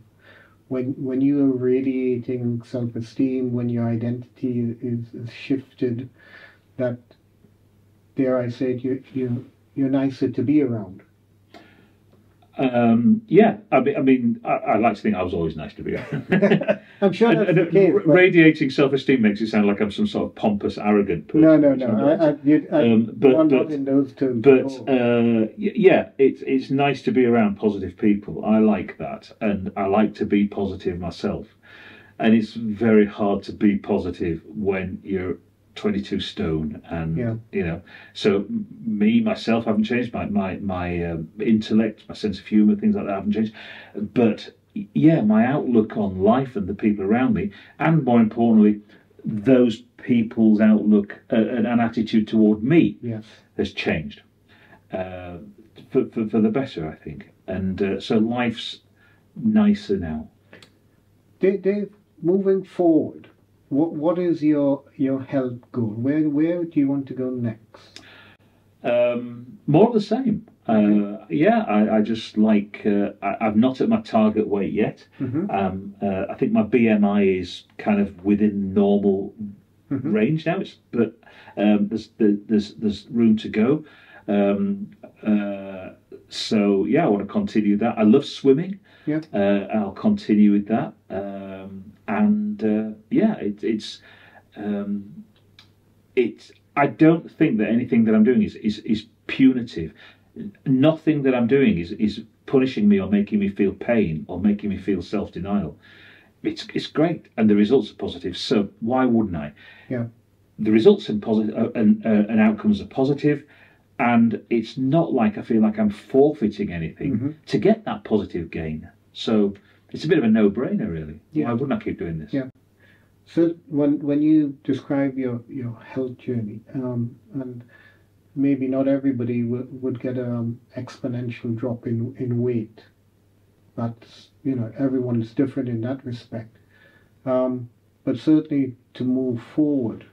when when you are radiating self-esteem, when your identity is, is shifted, that dare I say it, you you you're nicer to be around. Um, yeah, I mean, I, mean I, I like to think I was always nice to be around. [LAUGHS] I'm sure that's And- the and case. but- radiating self-esteem makes it sound like I'm some sort of pompous, arrogant person. no, no, no. I, I, Um, but- but- in those terms. But uh, yeah, it's it's nice to be around positive people. I like that, and I like to be positive myself. And it's very hard to be positive when you're 22 stone, and Yeah. you know. So me myself haven't changed. My my my um, intellect, my sense of humour, things like that haven't changed. But yeah, my outlook on life and the people around me, and more importantly, those people's outlook uh, and, and attitude toward me yes. has changed uh, for, for, for the better, I think. And uh, so life's nicer now. Dave, moving forward, what what is your your health goal? Where where do you want to go next? Um, more of the same. Uh, yeah, I, I just like, uh, I, I'm not at my target weight yet. Mhm. Um, uh, I think my BMI is kind of within normal Mhm. range now. It's, but um, there's, there's, there's room to go. Um, uh, so yeah, I want to continue that. I love swimming. Yeah. Uh, I'll continue with that. Um, and uh, yeah, it, it's um, it's. I don't think that anything that I'm doing is is, is punitive. Nothing that I'm doing is is punishing me or making me feel pain or making me feel self denial. It's it's great and the results are positive. So why wouldn't I? Yeah. The results and positive uh, and uh, and outcomes are positive, and it's not like I feel like I'm forfeiting anything Mhm. to get that positive gain. So it's a bit of a no-brainer, really. Yeah. Why wouldn't I keep doing this? Yeah. So when when you describe your your health journey, um, and maybe not everybody would would get an exponential drop in in weight. That's you know everyone's different in that respect. Um, but certainly to move forward,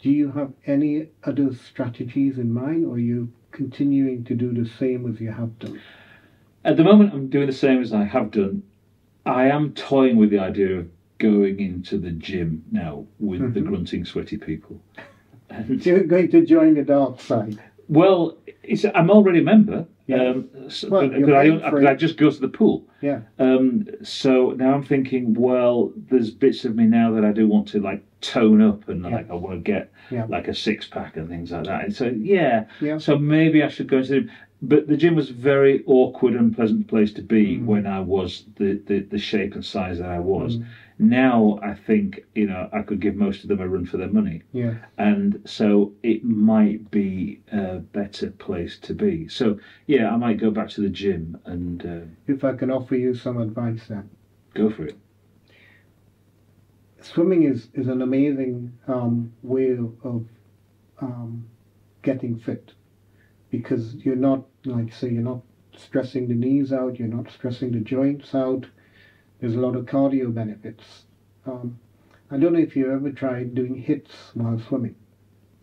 do you have any other strategies in mind, or are you continuing to do the same as you have done? At the moment, I'm doing the same as I have done. I am toying with the idea of going into the gym now with the Mhm. grunting, sweaty people. And, [LAUGHS] You're going to join the dark side. Well, it's, I'm already a member, Yeah. um, so, Well, I, paying don't- for but I just go to the pool. Yeah. Um, so now I'm thinking, well, there's bits of me now that I do want to like tone up and Yeah. like I want to get Yeah. like a six pack and things like that. And so yeah, Yeah. so maybe I should go to the gym. but the gym was a very awkward and pleasant place to be Mm. when I was the, the, the shape and size that I was. Mm. Now I think, you know, I could give most of them a run for their money. Yeah. And so it might be a better place to be. So yeah, I might go back to the gym and uh, If I can offer you some advice then. go for it. Swimming is, is an amazing um, way of, of um, getting fit because you're not, like say, you're not stressing the knees out, you're not stressing the joints out. There's a lot of cardio benefits. Um, I don't know if you ever tried doing HIITs while swimming.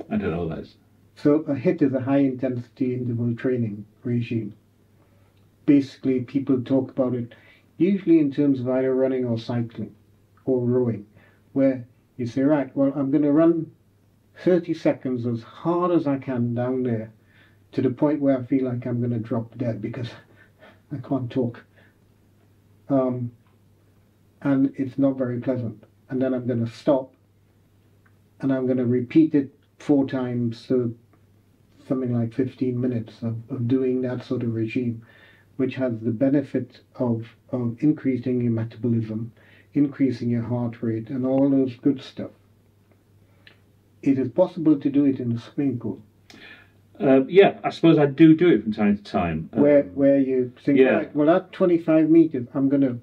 I don't know that. So a HIIT is a high intensity interval training regime. Basically, people talk about it usually in terms of either running or cycling or rowing, where you say, right, well, I'm going to run 30 seconds as hard as I can down there to the point where I feel like I'm going to drop dead because [LAUGHS] I can't talk. Um, and it's not very pleasant. And then I'm going to stop and I'm going to repeat it four times, so something like 15 minutes of, of doing that sort of regime, which has the benefit of, of increasing your metabolism, increasing your heart rate, and all those good stuff. It is possible to do it in a swimming pool. Uh, yeah, I suppose I do do it from time to time. Um, where where you think, yeah. right, well, at 25 meters, I'm going to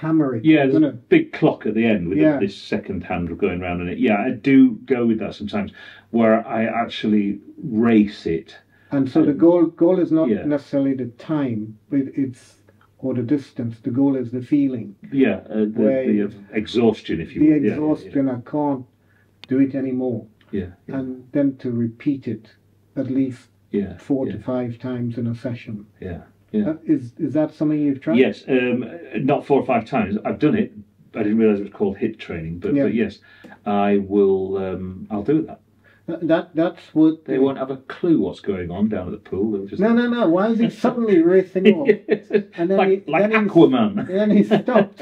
hammer it. Yeah, there's a big clock at the end with Yeah. this second hand going around on it. Yeah, I do go with that sometimes, where I actually race it. and so the goal goal is not Yeah. necessarily the time, but it's or the distance. The goal is the feeling, Yeah, uh, the, the exhaustion, if you the will. Yeah, exhaustion. I can't do it anymore, Yeah, yeah, and then to repeat it at least yeah. four yeah, to five times in a session. yeah. Yeah. Uh, is is that something you've tried? Yes, um, not four or five times. I've done it. I didn't realise it was called HIIT training, but, Yeah. but yes, I will. Um, I'll do that. That, that that's what They won't have a clue what's going on down at the pool. They'll just No, no, no. Why is he suddenly racing [LAUGHS] off? And then like he- like then Aquaman. [LAUGHS] Then he stopped.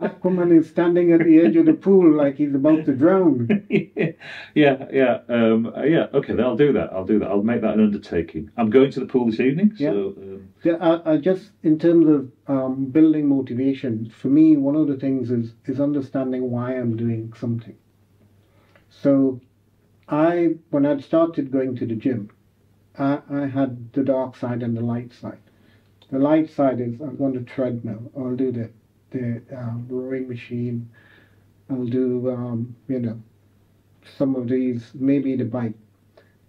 Aquaman is standing at the edge of the pool like he's about to drown. [LAUGHS] yeah, yeah, um, uh, yeah. Okay, then I'll do that. I'll do that. I'll make that an undertaking. I'm going to the pool this evening, so um, Yeah, I, I just in terms of um, building motivation, for me, one of the things is is understanding why I'm doing something. So, I when I'd started going to the gym, I, I had the dark side and the light side. The light side is I'm on the treadmill. I'll do the the um, rowing machine. I'll do um, you know some of these maybe the bike.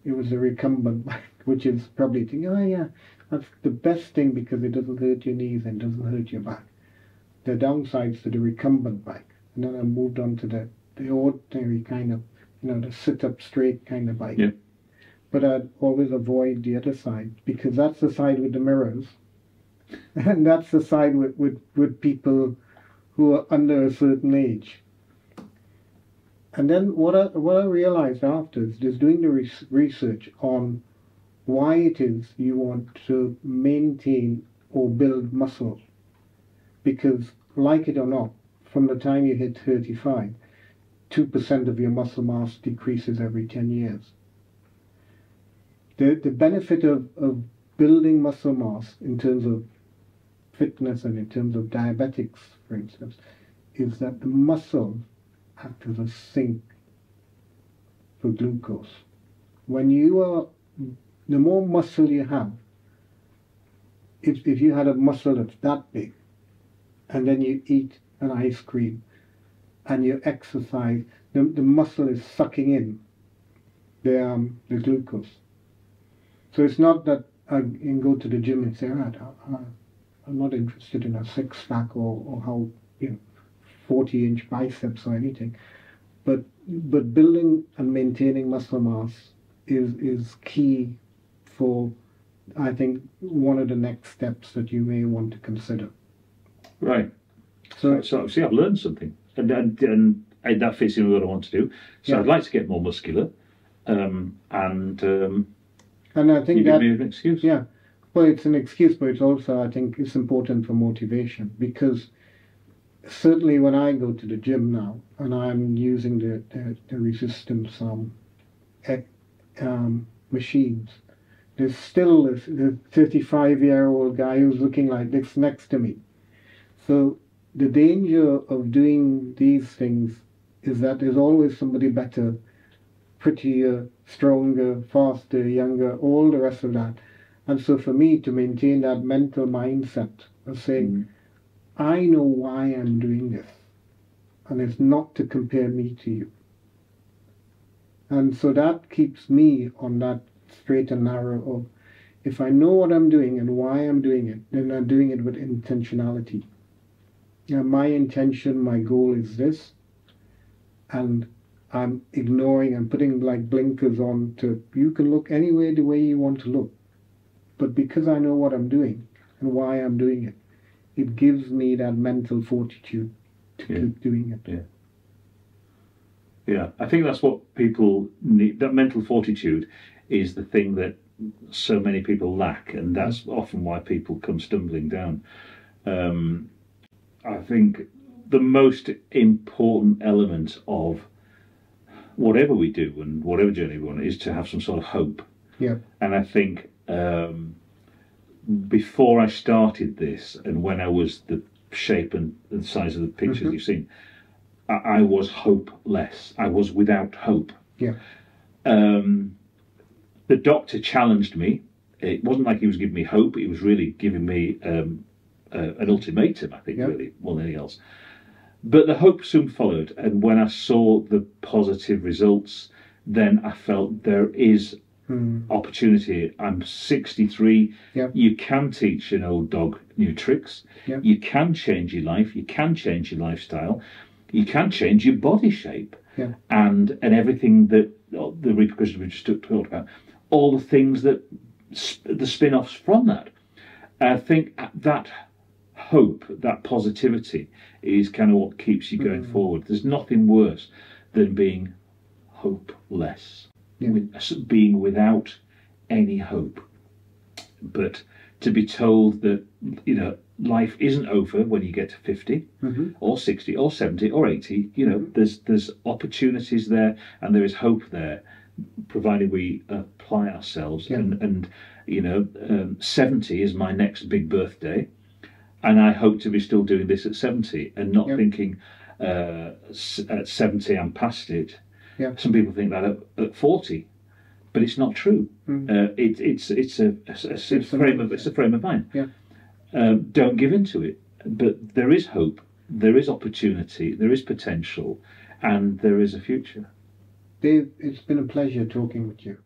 It was a recumbent [LAUGHS] bike, which is probably thinking, oh yeah, that's the best thing because it doesn't hurt your knees and doesn't hurt your back. The downsides to the recumbent bike, and then I moved on to the the ordinary kind of you know the sit up straight kind of bike. Yeah. But I'd always avoid the other side because that's the side with the mirrors, [LAUGHS] and that's the side with with, with people who are under a certain age. And then what I, what I realized after is just doing the res- research on why it is you want to maintain or build muscle. Because, like it or not, from the time you hit 35, 2% of your muscle mass decreases every 10 years. The, the benefit of, of building muscle mass in terms of fitness and in terms of diabetics, for instance, is that the muscle acts as a sink for glucose. When you are, the more muscle you have, if, if you had a muscle that's that big, and then you eat an ice cream, and you exercise, the, the muscle is sucking in the, um, the glucose. So it's not that I can go to the gym and say, right, I, I, I'm not interested in a six pack or, or how, you know, 40 inch biceps or anything. But but building and maintaining muscle mass is is key for I think one of the next steps that you may want to consider. right. So So see, I've learned something, and and, and, and that fits in with what I want to do. So Yeah. I'd like to get more muscular, um, and um, and I think that an excuse. yeah, well it's an excuse, but it's also I think it's important for motivation because certainly when I go to the gym now and I'm using the the, the resistance um, um machines, there's still this, the 35 year old guy who's looking like this next to me. So the danger of doing these things is that there's always somebody better, prettier, stronger, faster, younger, all the rest of that. And so for me to maintain that mental mindset of saying, Mm. I know why I'm doing this, and it's not to compare me to you. And so that keeps me on that straight and narrow of if I know what I'm doing and why I'm doing it, then I'm doing it with intentionality. Now, my intention, my goal is this, and I'm ignoring and putting like blinkers on to you can look anywhere the way you want to look. But because I know what I'm doing and why I'm doing it, it gives me that mental fortitude to Yeah. keep doing it. Yeah, I think that's what people need. That mental fortitude is the thing that so many people lack, and that's often why people come stumbling down. Um, I think the most important element of whatever we do and whatever journey we want is to have some sort of hope. Yeah. And I think um, before I started this and when I was the shape and the size of the pictures Mhm. you've seen, I, I was hopeless. I was without hope. Yeah. Um, the doctor challenged me. It wasn't like he was giving me hope. He was really giving me um, uh, an ultimatum. I think Yeah. really more than anything else. But the hope soon followed, and when I saw the positive results, then I felt there is Mm. opportunity. I'm 63. Yeah. You can teach an old dog new tricks. Yeah. You can change your life. You can change your lifestyle. You can change your body shape. Yeah. And and everything that the repercussions we just talked about, all the things that sp- the spin-offs from that. I think that hope, that positivity, is kind of what keeps you going Mm. forward. There's nothing worse than being hopeless Yeah. with, being without any hope. But to be told that you know life isn't over when you get to 50 Mhm. or 60 or 70 or 80 you know Mhm. there's there's opportunities there and there is hope there provided we apply ourselves Yeah. and and you know um, 70 is my next big birthday and I hope to be still doing this at 70 and not Yeah. thinking uh, s- at 70 I'm past it Yeah. some people think that at, at 40 but it's not true Mm. uh, it, it's it's a, a, a It's frame of it's a frame of mind. Yeah. Um, don't give in to it. But there is hope. There is opportunity. There is potential, and there is a future. Dave, it's been a pleasure talking with you.